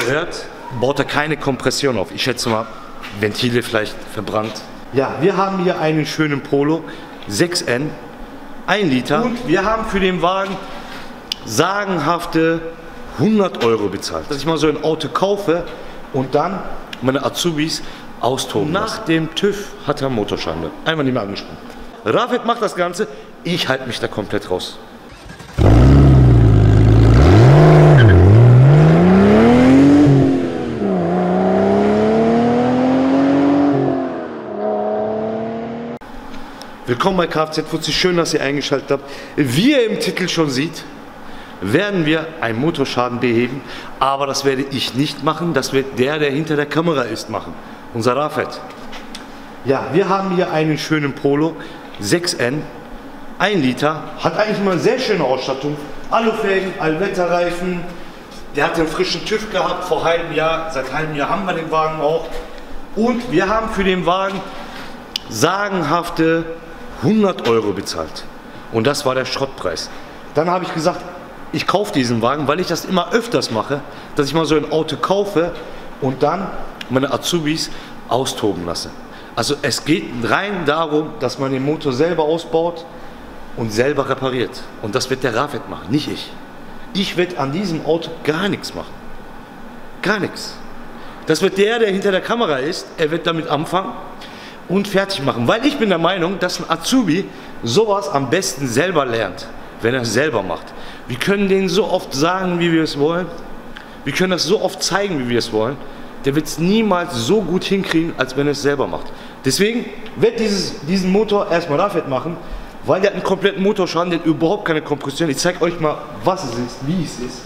ihr hört, baut er keine Kompression auf. Ich schätze mal, Ventile vielleicht verbrannt. Ja, wir haben hier einen schönen Polo, 6N, 1 Liter. Und wir haben für den Wagen sagenhafte 100 Euro bezahlt. Dass ich mal so ein Auto kaufe und dann meine Azubis austoben Nach lasse. dem TÜV hat er Motorschande. Einmal nicht mehr angesprochen. Rafet macht das Ganze, ich halte mich da komplett raus. Willkommen bei Kfz Fuzzi, schön, dass ihr eingeschaltet habt. Wie ihr im Titel schon seht, werden wir einen Motorschaden beheben, aber das werde ich nicht machen, das wird der, der hinter der Kamera ist, machen, unser Rafet. Ja, wir haben hier einen schönen Polo, 6N, 1 Liter, hat eigentlich mal eine sehr schöne Ausstattung, Alufelgen, Allwetterreifen, der hat einen frischen TÜV gehabt vor halben Jahr, seit halben Jahr haben wir den Wagen auch. Und wir haben für den Wagen sagenhafte 100 Euro bezahlt. Und das war der Schrottpreis. Dann habe ich gesagt, ich kaufe diesen Wagen, weil ich das immer öfters mache, dass ich mal so ein Auto kaufe und dann meine Azubis austoben lasse. Also es geht rein darum, dass man den Motor selber ausbaut und selber repariert. Und das wird der Rafet machen, nicht ich. Ich werde an diesem Auto gar nichts machen. Gar nichts. Das wird der, der hinter der Kamera ist, er wird damit anfangen und fertig machen. Weil ich bin der Meinung, dass ein Azubi sowas am besten selber lernt, wenn er es selber macht. Wir können denen so oft sagen, wie wir es wollen. Wir können das so oft zeigen, wie wir es wollen. Der wird es niemals so gut hinkriegen, als wenn er es selber macht. Deswegen wird dieses, diesen Motor erstmal Rafet machen, weil der hat einen kompletten Motorschaden, der hat überhaupt keine Kompression. Ich zeige euch mal, was es ist, wie es ist.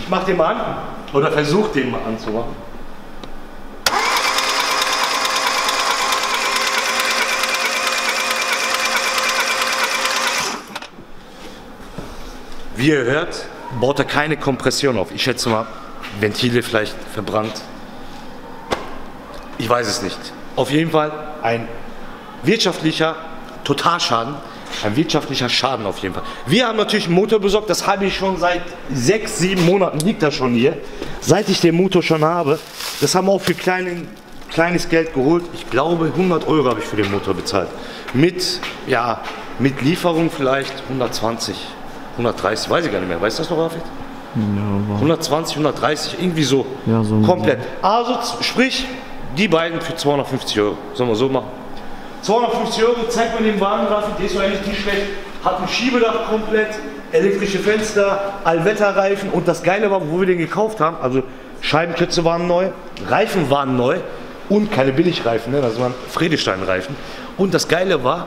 Ich mache den mal an oder versuche den mal anzumachen. Wie ihr hört, baut er keine Kompression auf. Ich schätze mal, Ventile vielleicht verbrannt. Ich weiß es nicht. Auf jeden Fall ein wirtschaftlicher Totalschaden. Ein wirtschaftlicher Schaden auf jeden Fall. Wir haben natürlich einen Motor besorgt, das habe ich schon seit sechs, sieben Monaten liegt das schon hier. Seit ich den Motor schon habe. Das haben wir auch für kleinen, kleines Geld geholt. Ich glaube 100 Euro habe ich für den Motor bezahlt. Mit, ja, mit Lieferung vielleicht 120 130, weiß ich gar nicht mehr. Weißt du das noch, Rafid? Ja, 120, 130, irgendwie so. Ja, so komplett. Also sprich, die beiden für 250 Euro. Sollen wir so machen? 250 Euro, zeigt man den Wagen, Rafid, der ist so eigentlich nicht schlecht. Hat ein Schiebedach komplett, elektrische Fenster, Allwetterreifen und das Geile war, wo wir den gekauft haben, also Scheibenkötze waren neu, Reifen waren neu und keine Billigreifen, ne? das waren Friedestein-Reifen. Und das Geile war,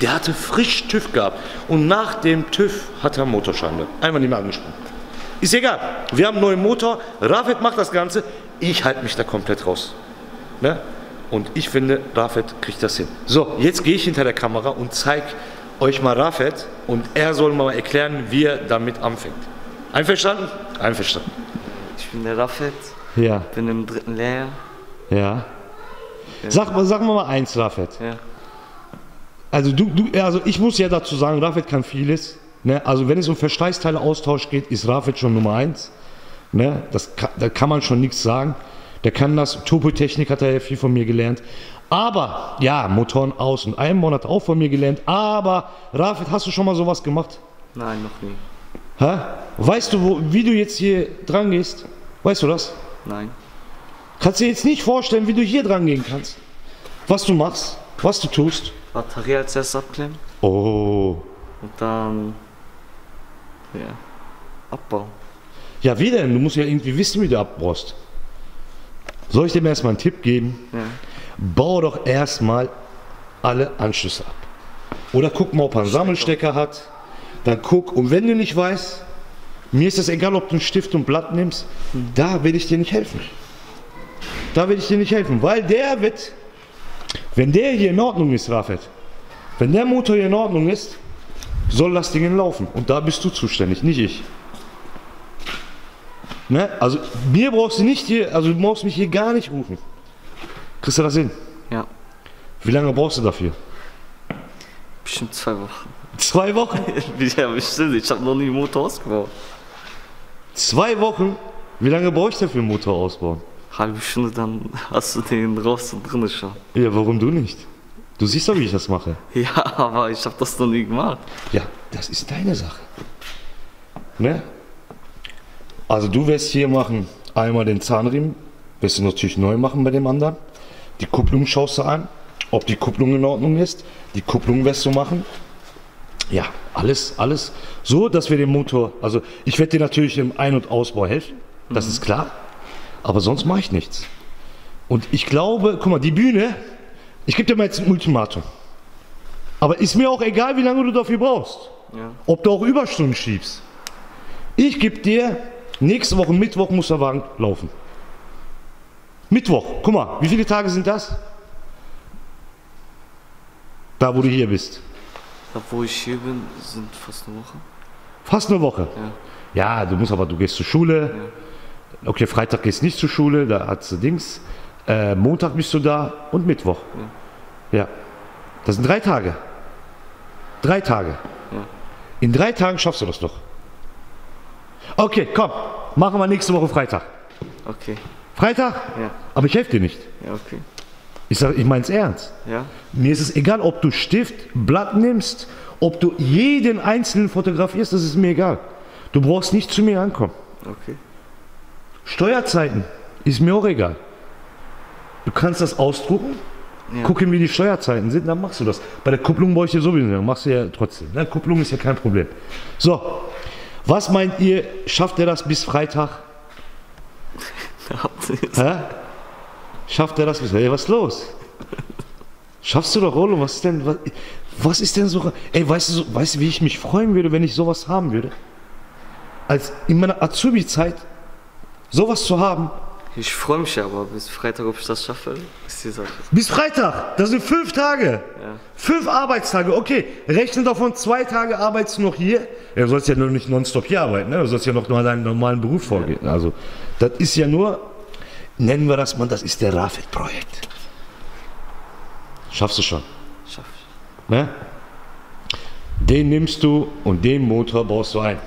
der hatte frisch TÜV gehabt. Und nach dem TÜV hat er Motorschande. Einmal nicht mehr angesprochen. Ist egal. Wir haben einen neuen Motor. Rafet macht das Ganze. Ich halte mich da komplett raus. Ne? Und ich finde, Rafet kriegt das hin. So, jetzt gehe ich hinter der Kamera und zeige euch mal Rafet. Und er soll mal erklären, wie er damit anfängt. Einverstanden? Einverstanden. Ich bin der Rafet. Ja. Bin im dritten Lehrjahr. Ja. Sag, sag mal eins, Rafet. Ja. Also du, du, also ich muss ja dazu sagen, Rafet kann vieles. Ne? Also wenn es um Verschleißteile-Austausch geht, ist Rafet schon Nummer eins. Ne? Das kann, da kann man schon nichts sagen. Der kann das. Turbotechnik hat er ja viel von mir gelernt. Aber, ja, Motoren aus und einen Monat auch von mir gelernt. Aber, Rafet, hast du schon mal sowas gemacht? Nein, noch nie. Hä? Weißt du, wo, wie du jetzt hier dran gehst? Weißt du das? Nein. Kannst du dir jetzt nicht vorstellen, wie du hier dran gehen kannst? Was du machst, was du tust? Batterie als erstes abklemmen. Oh. Und dann. Ja. Abbau. Ja, wie denn? Du musst ja irgendwie wissen, wie du abbaust. Soll ich dir erstmal einen Tipp geben? Ja. Bau doch erstmal alle Anschlüsse ab. Oder guck mal, ob er einen Sammelstecker hat. Dann guck, und wenn du nicht weißt, mir ist es egal, ob du einen Stift und Blatt nimmst, hm. da will ich dir nicht helfen. Da will ich dir nicht helfen, weil der wird wenn der hier in Ordnung ist, Rafet, wenn der Motor hier in Ordnung ist, soll das Ding laufen. Und da bist du zuständig, nicht ich. Ne? Also mir brauchst du nicht hier, also du brauchst mich hier gar nicht rufen. Kriegst du das hin? Ja. Wie lange brauchst du dafür? Bestimmt zwei Wochen. Zwei Wochen? ja, bestimmt. Ich habe noch nie einen Motor ausgebaut. Zwei Wochen Wie lange brauche ich denn für den Motor ausbauen? Halbe Stunde, dann hast du den raus und drin schon. Ja, warum du nicht? Du siehst doch, wie ich das mache. Ja, aber ich habe das noch nie gemacht. Ja, das ist deine Sache. Ne? Also du wirst hier machen einmal den Zahnriemen, wirst du natürlich neu machen bei dem anderen. Die Kupplung schaust du an, ob die Kupplung in Ordnung ist. Die Kupplung wirst du machen. Ja, alles, alles so, dass wir den Motor, also ich werde dir natürlich im Ein- und Ausbau helfen, das ist klar. Aber sonst mache ich nichts. Und ich glaube, guck mal, die Bühne, ich gebe dir mal jetzt ein Ultimatum. Aber ist mir auch egal, wie lange du dafür brauchst. Ja. Ob du auch Überstunden schiebst. Ich gebe dir, nächste Woche Mittwoch muss der Wagen laufen. Mittwoch, guck mal, wie viele Tage sind das? Da, wo du hier bist. Da, wo ich hier bin, sind fast eine Woche. Fast eine Woche. Ja. Ja, du musst aber, du gehst zur Schule. Okay, Freitag gehst nicht zur Schule, da hast du Dings. Äh, Montag bist du da und Mittwoch. Ja. Das sind drei Tage. Drei Tage. Ja. In drei Tagen schaffst du das doch. Okay, komm, machen wir nächste Woche Freitag. Okay. Freitag? Ja. Aber ich helfe dir nicht. Ja, okay. Ich sage, ich meine es ernst. Ja? Mir ist es egal, ob du Stift, Blatt nimmst, ob du jeden einzelnen fotografierst, das ist mir egal. Du brauchst nicht zu mir ankommen. Okay. Steuerzeiten ist mir auch egal. Du kannst das ausdrucken, Ja. gucken, wie die Steuerzeiten sind, dann machst du das. Bei der Kupplung brauche ich dir sowieso, nicht, machst du ja trotzdem. Ne? Kupplung ist ja kein Problem. So, was meint ihr, schafft er das bis Freitag? Hä? Schafft er das bis Ey, was ist los? Schaffst du doch, Rolo? Was ist denn, was, was ist denn so, ey, weißt du, so, weißt du, wie ich mich freuen würde, wenn ich sowas haben würde? Als in meiner Azubi-Zeit sowas zu haben, Ich freue mich aber bis Freitag, ob ich das schaffe, ist die Sache. Bis Freitag, das sind fünf Tage. Ja. Fünf Arbeitstage, okay. Rechne davon zwei Tage arbeitest du noch hier. Ja, du sollst ja nur nicht nonstop hier arbeiten, ne? du sollst ja noch mal deinen normalen Beruf vorgehen. Also, das ist ja nur, nennen wir das mal, das ist der Rafet-Projekt. Schaffst du schon. Schaff ich. Ne? Den nimmst du und den Motor baust du ein.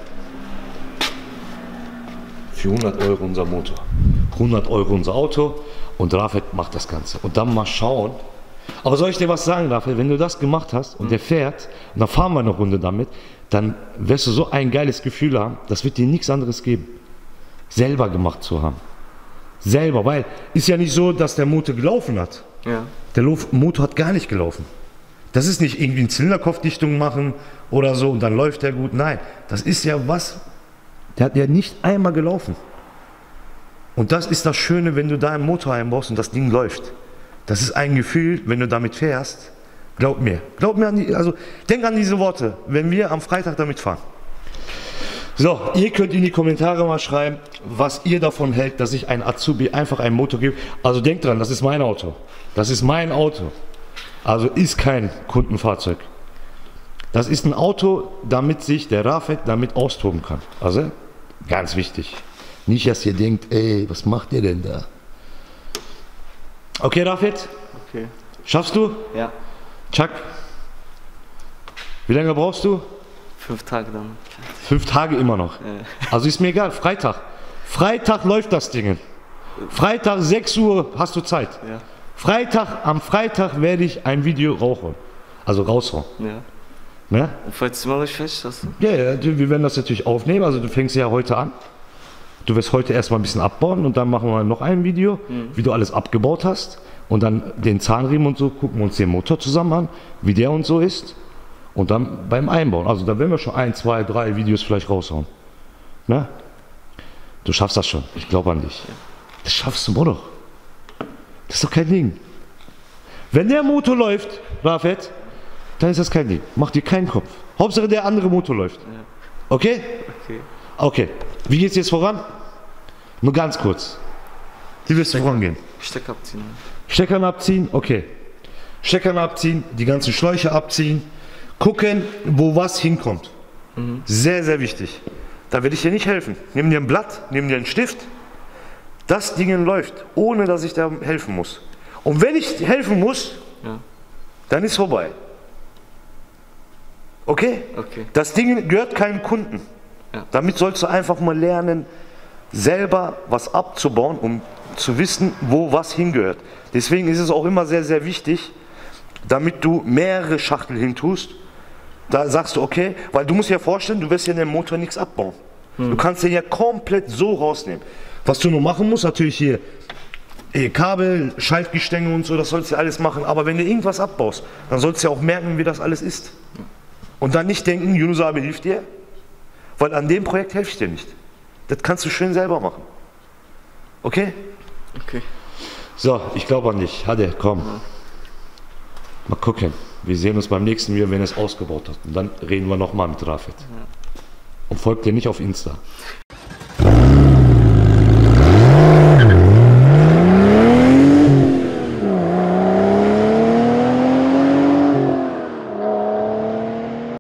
Für 100 Euro unser Motor. 100 Euro unser Auto und Rafet macht das Ganze. Und dann mal schauen. Aber soll ich dir was sagen, Rafet? Wenn du das gemacht hast und der fährt, und dann fahren wir eine Runde damit, dann wirst du so ein geiles Gefühl haben, das wird dir nichts anderes geben. Selber gemacht zu haben. Selber, weil ist ja nicht so, dass der Motor gelaufen hat. Ja. Der Motor hat gar nicht gelaufen. Das ist nicht irgendwie eine Zylinderkopfdichtung machen oder so und dann läuft der gut. Nein, das ist ja was, der hat ja nicht einmal gelaufen. Und das ist das Schöne, wenn du da einen Motor einbaust und das Ding läuft. Das ist ein Gefühl, wenn du damit fährst. Glaub mir. Glaub mir an die, also denk an diese Worte, wenn wir am Freitag damit fahren. So, ihr könnt in die Kommentare mal schreiben, was ihr davon hält, dass ich ein Azubi einfach einen Motor gebe. Also denkt dran, das ist mein Auto. Das ist mein Auto. Also ist kein Kundenfahrzeug. Das ist ein Auto, damit sich der Rafet damit austoben kann. Also ganz wichtig. Nicht, dass ihr denkt, ey, was macht ihr denn da? Okay, Rafet, Okay. schaffst du? Ja. Chuck, wie lange brauchst du? Fünf Tage dann. Fünf Tage immer noch. Also ist mir egal, Freitag. Freitag läuft das Ding. Freitag 6 Uhr hast du Zeit. Ja. Freitag, am Freitag werde ich ein Video rauchen. Also raushauen. Ja. Ne? Falls du mal nicht fertig hast, Ja, ja, wir werden das natürlich aufnehmen. Also du fängst ja heute an. Du wirst heute erstmal ein bisschen abbauen und dann machen wir noch ein Video, wie du alles abgebaut hast. Und dann den Zahnriemen und so gucken wir uns den Motor zusammen an, wie der und so ist. Und dann beim Einbauen. Also da werden wir schon ein, zwei, drei Videos vielleicht raushauen. Ne? Du schaffst das schon. Ich glaube an dich. Das schaffst du immer doch. Das ist doch kein Ding. Wenn der Motor läuft, Rafet, dann ist das kein Ding. Mach dir keinen Kopf. Hauptsache der andere Motor läuft. Okay? okay. Okay. Wie geht's jetzt voran? Nur ganz kurz. Wie wirst du vorangehen? Stecker abziehen. Steckern abziehen? Okay. Steckern abziehen, die ganzen Schläuche abziehen, gucken, wo was hinkommt. Sehr, sehr wichtig. Da werde ich dir nicht helfen. Nimm dir ein Blatt, nimm dir einen Stift. Das Ding läuft, ohne dass ich da helfen muss. Und wenn ich helfen muss, Ja. dann ist vorbei. Okay? Okay. Das Ding gehört keinem Kunden. Ja. Damit sollst du einfach mal lernen, selber was abzubauen, um zu wissen, wo was hingehört. Deswegen ist es auch immer sehr, sehr wichtig, damit du mehrere Schachteln hintust. Da sagst du, okay, weil du musst dir vorstellen, du wirst ja dem Motor nichts abbauen. Du kannst den ja komplett so rausnehmen. Was du nur machen musst, natürlich hier Kabel, Schaltgestänge und so, das sollst du alles machen. Aber wenn du irgendwas abbaust, dann sollst du ja auch merken, wie das alles ist. Und dann nicht denken, Yunus Abi hilft dir, weil an dem Projekt helfe ich dir nicht. Das kannst du schön selber machen. Okay? Okay. So, ich glaube an dich. Hade, komm. Mal gucken. Wir sehen uns beim nächsten Video, wenn er es ausgebaut hat. Und dann reden wir nochmal mit Rafet. Und folgt dir nicht auf Insta.